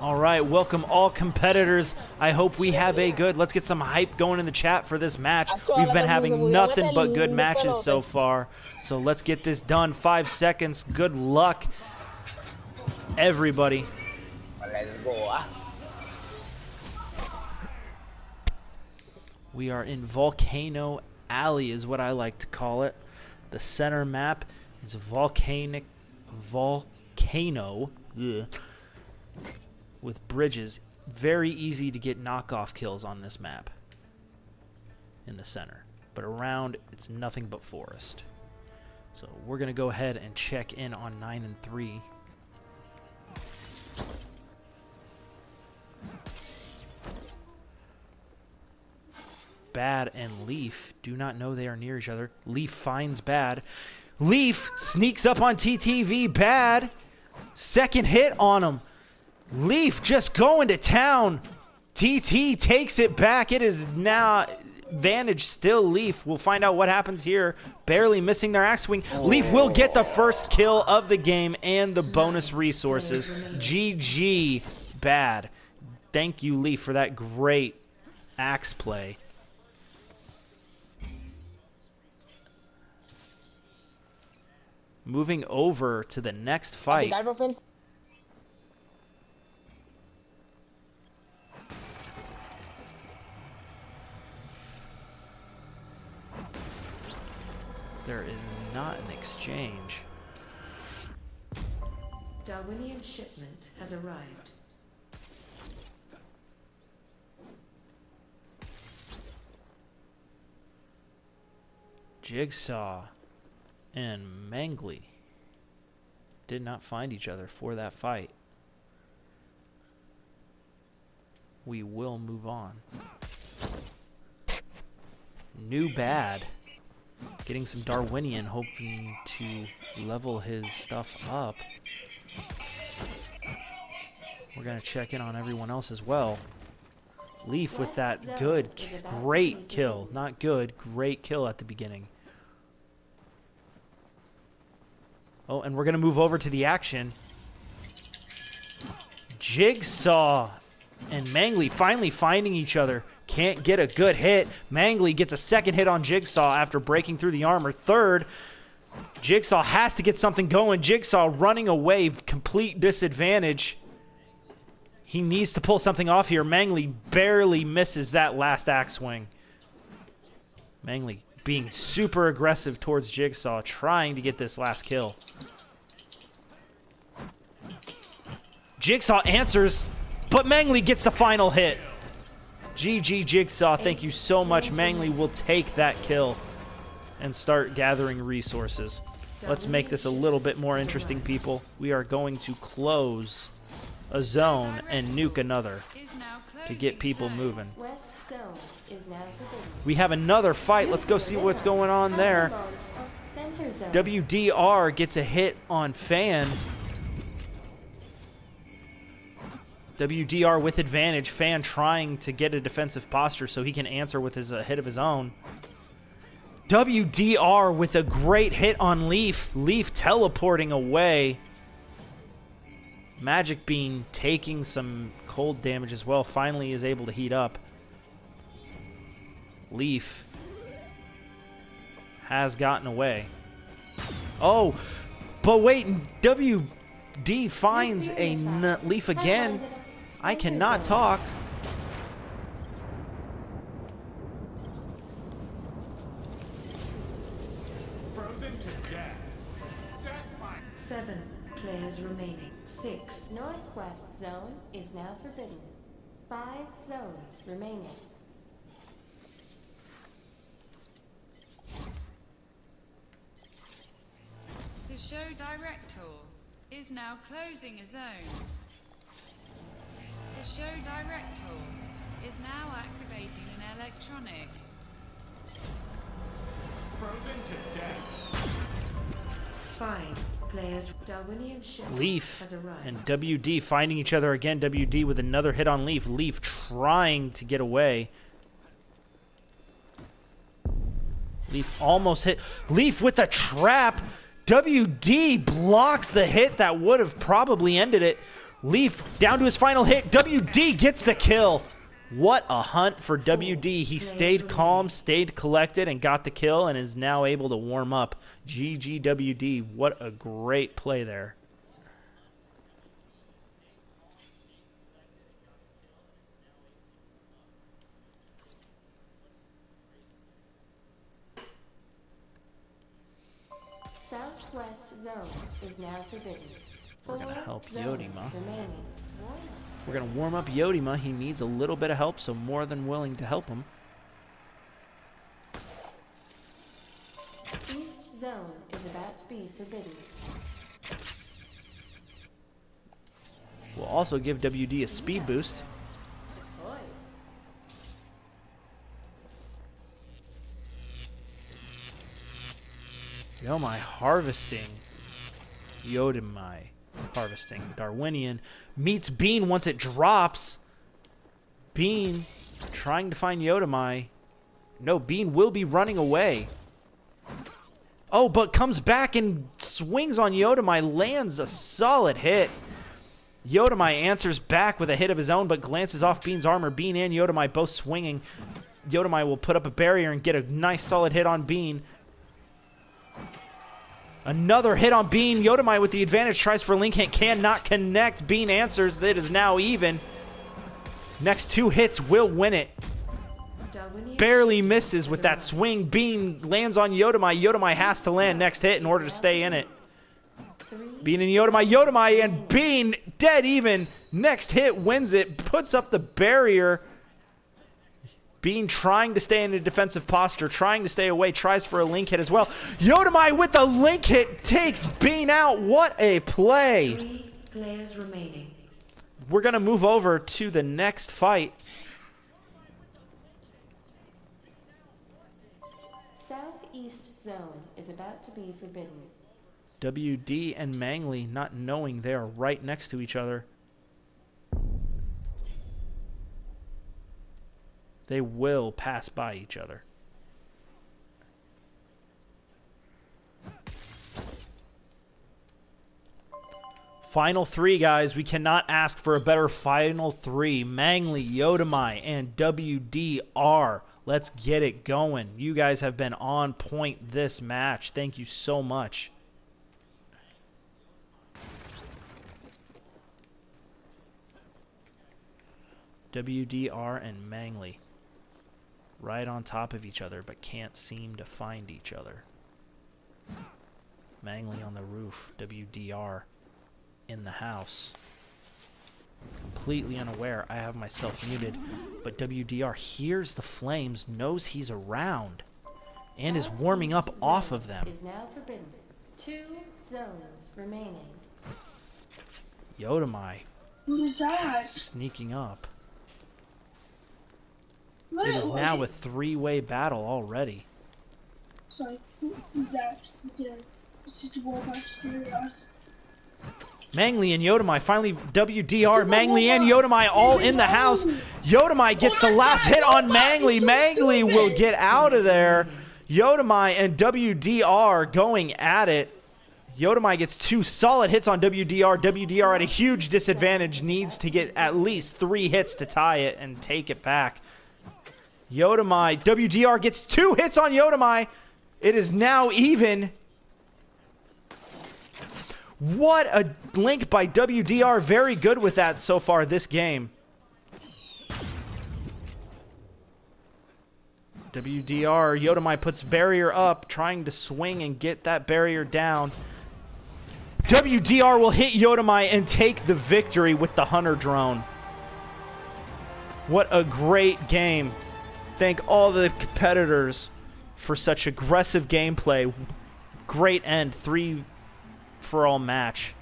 All right, welcome all competitors. I hope we have a good. Let's get some hype going in the chat for this match. We've been having nothing but good matches so far. So let's get this done. Five seconds. Good luck, everybody. Let's go. ah. We are in Volcano Alley, is what I like to call it. The center map is volcanic volcano ugh, with bridges. Very easy to get knockoff kills on this map in the center. But around, it's nothing but forest. So we're going to go ahead and check in on 9 and 3. Bad and Leaf do not know they are near each other. Leaf finds Bad. Leaf sneaks up on TTV. Bad. Second hit on him. Leaf just going to town. TT takes it back. It is now Vantage still Leaf. We'll find out what happens here. Barely missing their axe swing. Leaf will get the first kill of the game and the bonus resources. GG. Bad. Thank you, Leaf, for that great axe play. Moving over to the next fight. There is not an exchange. Darwinium shipment has arrived. Jigsaw and Mangly did not find each other for that fight. We will move on. New bad. Getting some Darwinium, hoping to level his stuff up. We're going to check in on everyone else as well. Leaf with that good, great kill. Not good, great kill at the beginning. Oh, and we're going to move over to the action. Jigsaw and Mangly finally finding each other. Can't get a good hit. Mangly gets a second hit on Jigsaw after breaking through the armor. Third, Jigsaw has to get something going. Jigsaw running away, complete disadvantage. He needs to pull something off here. Mangly barely misses that last axe swing. Mangly being super aggressive towards Jigsaw, trying to get this last kill. Jigsaw answers, but Mangly gets the final hit. GG Jigsaw, thank you so much. Mangly will take that kill and start gathering resources. Let's make this a little bit more interesting, people. We are going to close a zone and nuke another to get people moving. We have another fight. Let's go see what's going on there. WDR gets a hit on Fan. WDR with advantage. Fan trying to get a defensive posture so he can answer with his uh, hit of his own. WDR with a great hit on Leaf. Leaf teleporting away. Magic Bean taking some cold damage as well. Finally is able to heat up. Leaf has gotten away. Oh, but wait, WD finds a Leaf again. I cannot talk. Frozen to death. Death. Seven players remaining. Six. Northwest zone is now forbidden. Five zones remaining. The show director is now closing a zone. The show director is now activating an electronic. Frozen to death. Five players. Leaf and WD finding each other again. WD with another hit on Leaf. Leaf trying to get away. Leaf almost hit. Leaf with a trap. WD blocks the hit that would have probably ended it. Leaf down to his final hit. WD gets the kill. What a hunt for WD. He stayed calm, stayed collected, and got the kill, and is now able to warm up. GGWD. What a great play there. Southwest zone is now forbidden. We're gonna help Yodima. remaining. We're going to warm up Yodima. He needs a little bit of help, so more than willing to help him. East zone is about to be forbidden. We'll also give WD a speed boost. Boy. Yomai harvesting. Yodimai harvesting. Darwinium meets Bean once it drops. Bean trying to find Yodimai. No, Bean will be running away. Oh, but comes back and swings on Yodimai, lands a solid hit. Yodimai answers back with a hit of his own, but glances off Bean's armor. Bean and Yodimai both swinging. Yodimai will put up a barrier and get a nice solid hit on Bean. Another hit on Bean. Yodamai with the advantage tries for link hit. Cannot connect. Bean answers. It is now even. Next two hits will win it. Barely misses with that swing. Bean lands on Yodamai. Yodamai has to land next hit in order to stay in it. Bean and Yodamai. Yodamai and Bean dead even. Next hit wins it. Puts up the barrier. Bean trying to stay in a defensive posture, trying to stay away, tries for a link hit as well. Yodamai with the link hit takes Bean out. What a play! Three players remaining. We're going to move over to the next fight. Southeast zone is about to be forbidden. WD and Mangley not knowing they are right next to each other. They will pass by each other. Final three, guys. We cannot ask for a better final three. Mangley, Yodamai, and WDR. Let's get it going. You guys have been on point this match. Thank you so much. WDR and Mangley right on top of each other but can't seem to find each other. Mangley on the roof, WDR in the house. Completely unaware, I have myself muted, but WDR hears the flames, knows he's around, and is warming up off of them. Is now forbidden. Two zones remaining. Yodamai Who's that? sneaking up. It is now a three-way battle already. Sorry, who is that? The Sister War Master us. Mangley and Yodamai finally WDR. Mangley and Yodamai all in the house. Yodamai gets the last hit on Mangley. Mangley will get out of there. Yodamai and WDR going at it. Yodamai gets two solid hits on WDR. WDR at a huge disadvantage needs to get at least three hits to tie it and take it back. Yodamai, WDR gets two hits on Yodamai. It is now even. What a link by WDR. Very good with that so far this game. WDR, Yodamai puts barrier up, trying to swing and get that barrier down. WDR will hit Yodamai and take the victory with the Hunter drone. What a great game. Thank all the competitors for such aggressive gameplay. Great end. Three for all match.